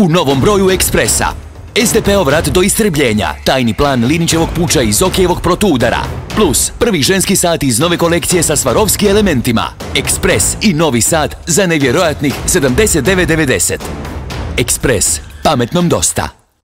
U novom broju Ekspresa. SDP-ov rat do istrebljenja, tajni plan Linićevog puča iz Okijevog protuudara, plus prvi ženski sat iz nove kolekcije sa Svarovski elementima, Ekspres i novi sat za nevjerojatnih 79,90. Ekspres, pametnom dosta.